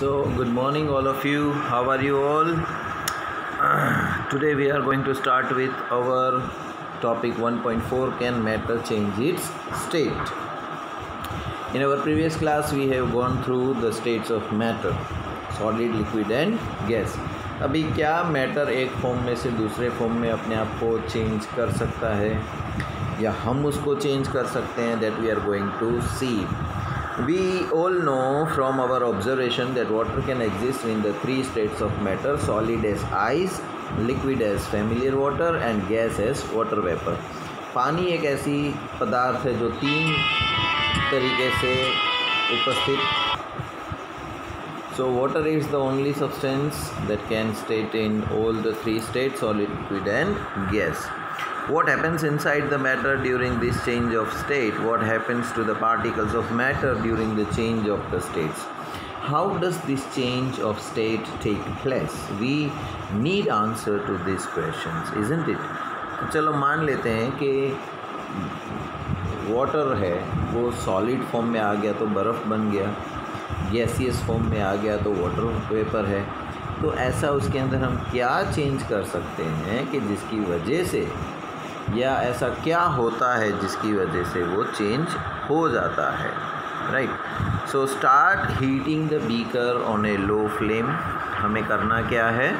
So, good morning, all of you. How are you all? Today, we are going to start with our topic 1.4 Can matter change its state? In our previous class, we have gone through the states of matter solid, liquid, and gas. अभी क्या matter एक form में से दूसरे form में अपने आप को चेंज कर सकता है या हम उसको चेंज कर सकते हैं that we are going to see we all know from our observation that water can exist in the three states of matter solid as ice liquid as familiar water and gas as water vapor पानी एक ऐसी पदार्थ है जो तीन तरीके से उपस्थित so water is the only substance that can state in all the three states solid liquid and gas what happens inside the matter during this change of state what happens to the particles of matter during the change of the states how does this change of state take place we need answer to these questions isn't it चलो मान लेते हैं कि water है वो solid form में आ गया तो बर्फ़ बन गया गैसियस फॉर्म में आ गया तो वाटर वेपर है तो ऐसा उसके अंदर हम क्या चेंज कर सकते हैं कि जिसकी वजह से या ऐसा क्या होता है जिसकी वजह से वो चेंज हो जाता है right so start heating the beaker on a low flame हमें करना क्या है?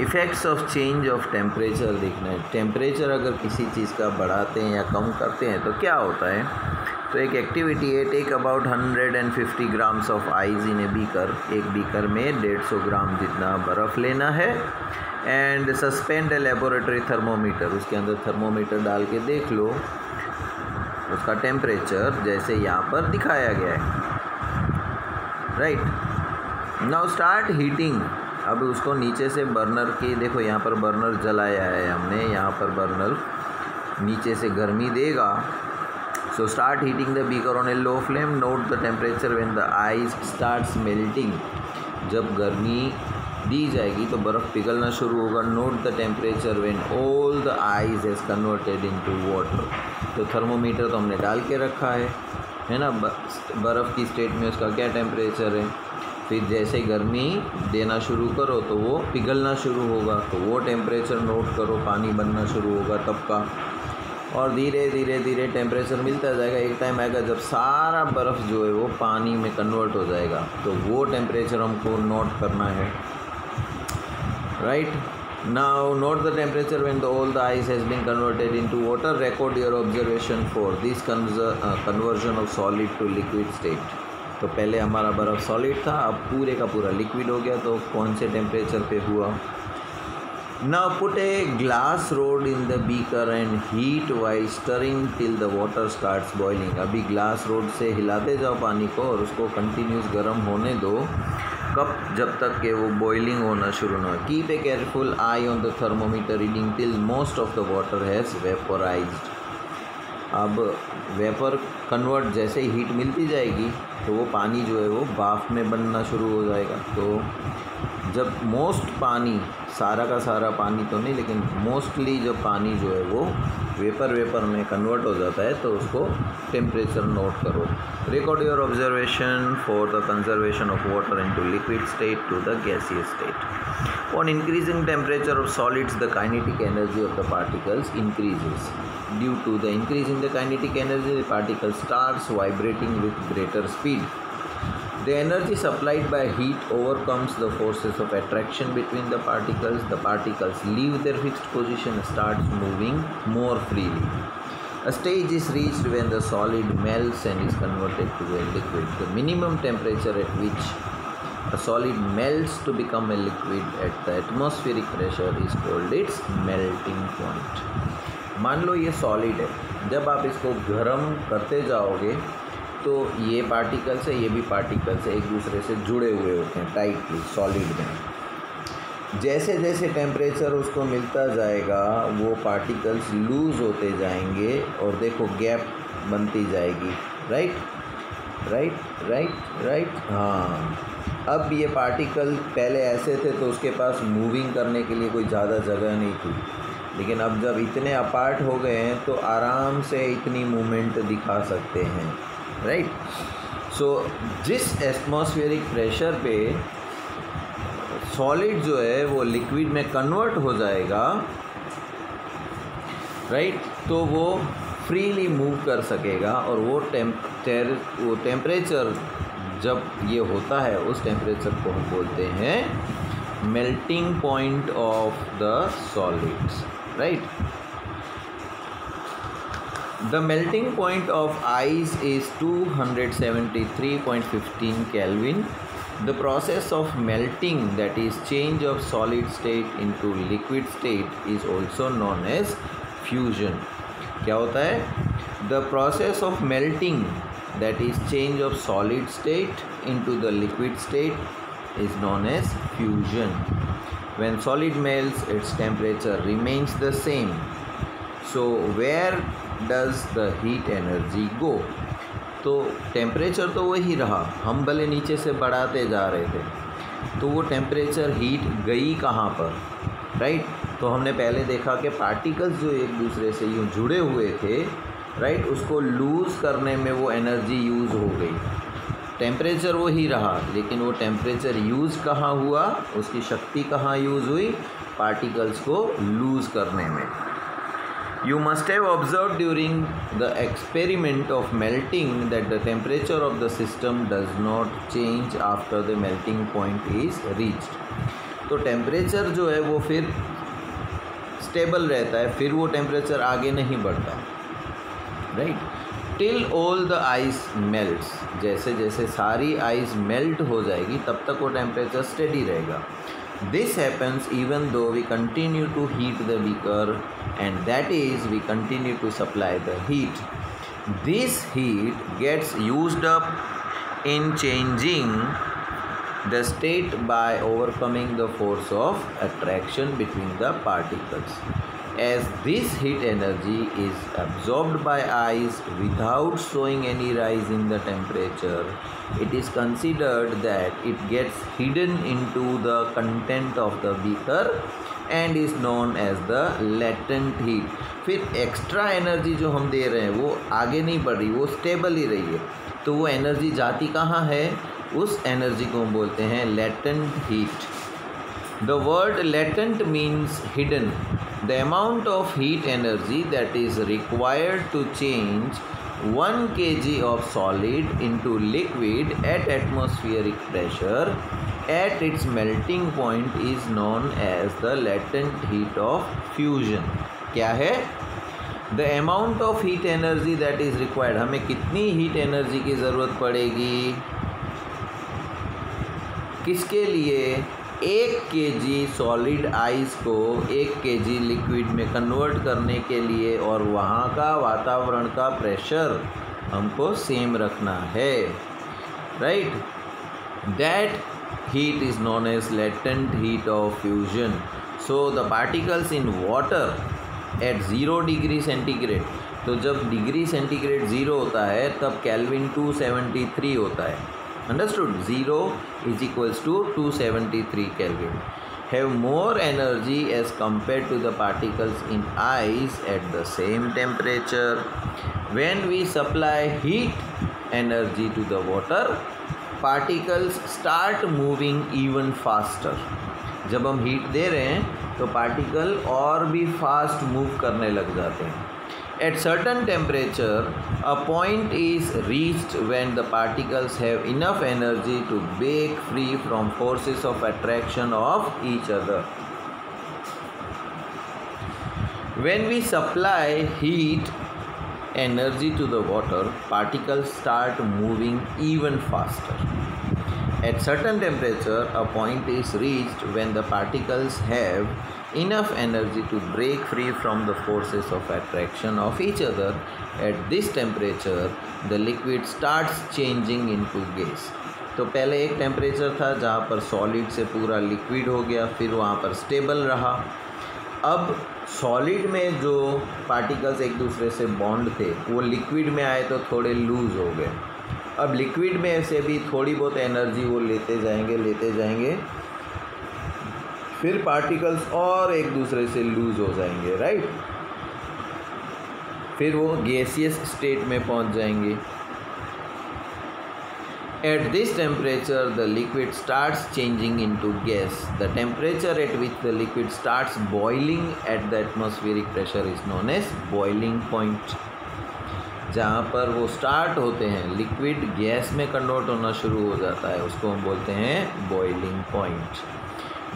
Effects of change of temperature देखना है। टेम्परेचर अगर किसी चीज़ का बढ़ाते हैं या कम करते हैं तो क्या होता है? तो एक एक्टिविटी है take about hundred and fifty grams of ice in a beaker एक बीकर में डेढ़ सौ ग्राम जितना बर्फ़ लेना है and suspend a laboratory thermometer उसके अंदर थर्मोमीटर डाल के देख लो, उसका टेम्परेचर जैसे यहाँ पर दिखाया गया है राइट नाउ स्टार्ट हीटिंग अब उसको नीचे से बर्नर की, देखो यहाँ पर बर्नर जलाया है हमने, यहाँ पर बर्नर नीचे से गर्मी देगा so start heating the beaker on a low flame note the temperature when the ice starts melting जब गर्मी दी जाएगी तो बर्फ़ पिघलना शुरू होगा. Note the temperature when all the ice has converted into water तो थर्मोमीटर तो हमने डाल के रखा है है ना? बर्फ़ की स्टेट में उसका क्या टेम्परेचर है? फिर जैसे गर्मी देना शुरू करो तो वो पिघलना शुरू होगा. तो वो टेम्परेचर नोट करो, पानी बनना शुरू होगा तब का. और धीरे धीरे धीरे टेम्परेचर मिलता जाएगा। एक टाइम आएगा जब सारा बर्फ़ जो है वो पानी में कन्वर्ट हो जाएगा। तो वो टेम्परेचर हमको नोट करना है। Right now note the temperature when the all the ice has been converted into water record your observation for this conversion of solid to liquid state तो पहले हमारा बर्फ़ सॉलिड था, अब पूरे का पूरा लिक्विड हो गया। तो कौन से टेम्परेचर पर हुआ? Now put a glass rod in the beaker and heat while stirring till the water starts boiling. अभी ग्लास रोड से हिलाते जाओ पानी को और उसको कंटिन्यूस गर्म होने दो। कब जब तक के वो बॉइलिंग होना शुरू ना हो। Keep a careful eye on the thermometer reading till most of the water has vaporised अब वेपर कन्वर्ट जैसे हीट मिलती जाएगी तो वो पानी जो है वो बाफ में बनना शुरू हो जाएगा। तो जब मोस्ट पानी, सारा का सारा पानी तो नहीं, लेकिन मोस्टली जब पानी जो है वो वेपर वेपर में कन्वर्ट हो जाता है तो उसको टेम्परेचर नोट करो। Record your observation for the conservation of water into liquid state to the gaseous state on increasing temperature of solids the kinetic energy of the particles increases due to the increase in the kinetic energy the particle starts vibrating with greater speed The energy supplied by heat overcomes the forces of attraction between the particles. The particles leave their fixed position and start moving more freely. A stage is reached when the solid melts and is converted to a liquid. The minimum temperature at which a solid melts to become a liquid at the atmospheric pressure is called its melting point. मान लो ये solid है जब आप इसको गर्म करते जाओगे तो ये पार्टिकल्स है, ये भी पार्टिकल्स है, एक दूसरे से जुड़े हुए होते हैं टाइटली सॉलिड में। जैसे जैसे टेम्परेचर उसको मिलता जाएगा, वो पार्टिकल्स लूज़ होते जाएँगे और देखो गैप बनती जाएगी। राइट राइट राइट राइट हाँ। अब ये पार्टिकल पहले ऐसे थे तो उसके पास मूविंग करने के लिए कोई ज़्यादा जगह नहीं थी। लेकिन अब जब इतने अपार्ट हो गए हैं तो आराम से इतनी मूवमेंट दिखा सकते हैं। Right? सो जिस एटमॉस्फेरिक प्रेशर पे सॉलिड जो है, वो लिक्विड में कन्वर्ट हो जाएगा राइट तो वो फ्रीली मूव कर सकेगा और वो टेम्प वो टेम्परेचर जब ये होता है, उस टेम्परेचर को हम बोलते हैं melting point of the solids right the melting point of ice is 273.15 Kelvin the process of melting that is change of solid state into liquid state is also known as fusion क्या होता है the process of melting that is change of solid state into the liquid state is known as fusion when solid melts its temperature remains the same so where does the heat energy go तो temperature तो वही रहा। हम भले नीचे से बढ़ाते जा रहे थे तो वो टेम्परेचर हीट गई कहाँ पर? राइट तो हमने पहले देखा कि पार्टिकल्स जो एक दूसरे से यूँ जुड़े हुए थे राइट उसको लूज़ करने में वो एनर्जी यूज़ हो गई। टेम्परेचर वो ही रहा, लेकिन वो टेम्परेचर यूज़ कहाँ हुआ? उसकी शक्ति कहाँ यूज़ हुई? पार्टिकल्स को लूज़ करने में। You must have observe during the experiment of melting that the temperature of the system does not change after the melting point is reached तो टेम्परेचर जो है वो फिर स्टेबल रहता है, फिर वो टेम्परेचर आगे नहीं बढ़ता। Right till all the ice melts जैसे जैसे सारी आइस मेल्ट हो जाएगी, तब तक वो टेम्परेचर स्टेडी रहेगा। This happens even though we continue to heat the beaker and that is we continue to supply the heat this heat gets used up in changing the state by overcoming the force of attraction between the particles. As this heat energy is absorbed by ice without showing any rise in the temperature, it is considered that it gets hidden into the content of the beaker and is known as the latent heat. फिर extra energy जो हम दे रहे हैं वो आगे नहीं बढ़ रही वो स्टेबल ही रही है तो वो एनर्जी जाती कहाँ है उस एनर्जी को हम बोलते हैं latent heat the word latent means hidden amount of heat energy that is required to change one K G of solid into liquid at atmospheric pressure at its melting point is known as the latent heat of fusion क्या है? The amount of heat energy that is required हमें कितनी heat energy की ज़रूरत पड़ेगी? किसके लिए? एक के जी सॉलिड आइस को एक के जी लिक्विड में कन्वर्ट करने के लिए और वहाँ का वातावरण का प्रेशर हमको सेम रखना है right that heat is known as latent heat of fusion so the particles in water at zero degree centigrade तो जब डिग्री सेंटीग्रेड ज़ीरो होता है, तब कैलविन टू सेवेंटी थ्री होता है understood 0 is equals to 273 kelvin have more energy as compared to the particles in ice at the same temperature when we supply heat energy to the water particles start moving even faster जब हम heat दे रहे हैं तो particle और भी fast move करने लग जाते हैं At certain temperature, a point is reached when the particles have enough energy to break free from forces of attraction of each other. When we supply heat energy to the water, particles start moving even faster. At certain temperature, a point is reached when the particles have enough energy to break free from the forces of attraction of each other. At this temperature, the liquid starts changing into gas. तो पहले एक temperature था जहाँ पर solid से पूरा liquid हो गया फिर वहाँ पर स्टेबल रहा अब सॉलिड में जो पार्टिकल्स एक दूसरे से बॉन्ड थे वो लिक्विड में आए तो थोड़े लूज़ हो गए अब लिक्विड में से भी थोड़ी बहुत एनर्जी वो लेते जाएँगे लेते जाएँगे फिर पार्टिकल्स और एक दूसरे से लूज हो जाएँगे राइट फिर वो गैसियस स्टेट में पहुँच जाएँगे। At this temperature the liquid starts changing into gas the temperature at which the liquid starts boiling at the atmospheric pressure is known as boiling point जहाँ पर वो स्टार्ट होते हैं लिक्विड गैस में convert होना शुरू हो जाता है, उसको हम बोलते हैं boiling point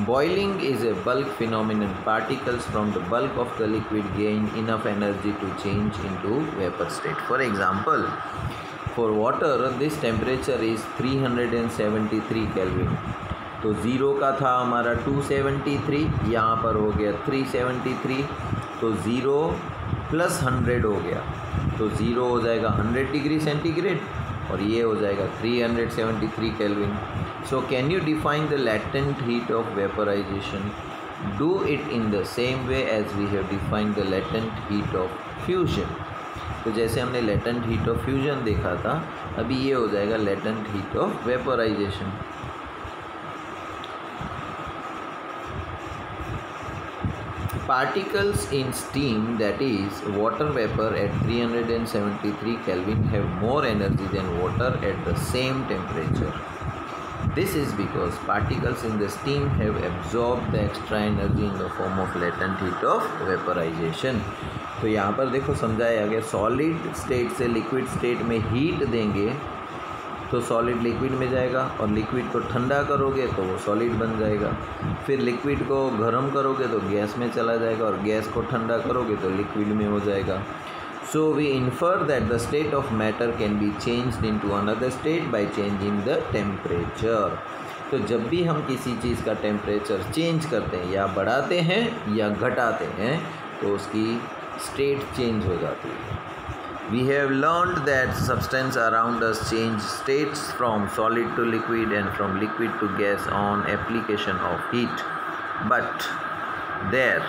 boiling is a bulk phenomenon particles from the bulk of the liquid gain enough energy to change into vapour state for example for water this temperature is 373 kelvin तो ज़ीरो का था हमारा 273 यहाँ पर हो गया 373 तो zero plus hundred हो गया। तो ज़ीरो हो जाएगा हंड्रेड डिग्री सेंटीग्रेड और ये हो जाएगा 373 kelvin so can you define the latent heat of vaporisation do it in the same way as we have defined the latent heat of fusion तो जैसे हमने लेटेंट हीट ऑफ़ फ्यूजन देखा था, अभी ये हो जाएगा latent heat of vaporisation particles in steam that is water vapor at 373 kelvin have more energy than water at the same temperature this is because particles in the steam have absorbed the extra energy in the form of latent heat of vaporization तो यहाँ पर देखो समझाया गया solid state से liquid state में heat देंगे तो सॉलिड लिक्विड में जाएगा और लिक्विड को ठंडा करोगे तो वो सॉलिड बन जाएगा। फिर लिक्विड को गर्म करोगे तो गैस में चला जाएगा और गैस को ठंडा करोगे तो लिक्विड में हो जाएगा। So we infer that the state of matter can be change into another state by changing the temperature तो जब भी हम किसी चीज़ का टेम्परेचर चेंज करते हैं, या बढ़ाते हैं, या घटाते हैं तो उसकी स्टेट चेंज हो जाती है। We have learned that substance around us change states from solid to liquid and from liquid to gas on application of heat. But there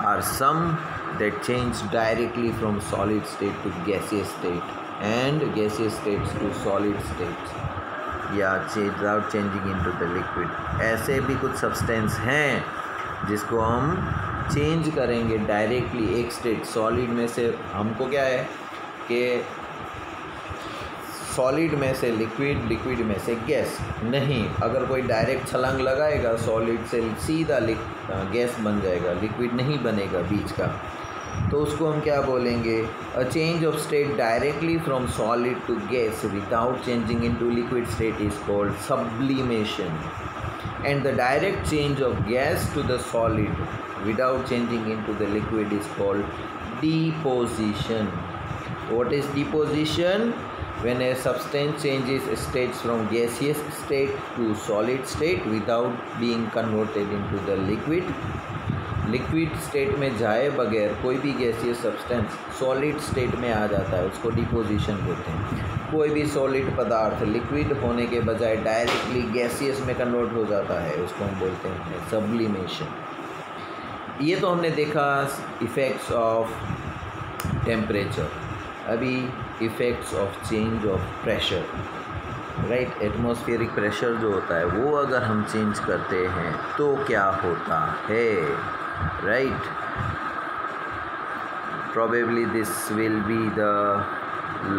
are some that change directly from solid state to gaseous state and gaseous states to solid states या without changing into the liquid ऐसे भी कुछ substance हैं जिसको हम change करेंगे directly एक state solid में से हमको क्या है कि सॉलिड में से लिक्विड लिक्विड में से गैस। नहीं, अगर कोई डायरेक्ट छलांग लगाएगा, सॉलिड से सीधा गैस बन जाएगा, लिक्विड नहीं बनेगा बीच का। तो उसको हम क्या बोलेंगे? A change of state directly from solid to gas without changing into liquid state is called sublimation and the direct change of gas to the solid without changing into the liquid is called deposition what is deposition when a substance changes states from gaseous state to solid state without being converted into the liquid liquid state में जाए बगैर कोई भी gaseous substance solid state में आ जाता है उसको डिपोजिशन बोलते हैं कोई भी सॉलिड पदार्थ लिक्विड होने के बजाय डायरेक्टली गैसियस में कन्वर्ट हो जाता है उसको हम बोलते हैं सब्लिमेशन ये तो हमने देखा इफ़ेक्ट्स ऑफ़ टेम्परेचर अभी effects of change of pressure right atmospheric pressure जो होता है, वो अगर हम चेंज करते हैं तो क्या होता है? Right probably this will be the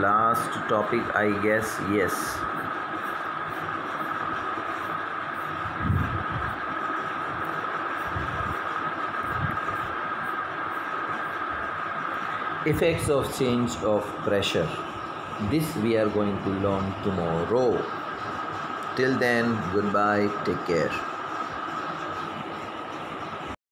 last topic, i guess. Yes. Effects of change of pressure. This we are going to learn tomorrow. Till then goodbye take care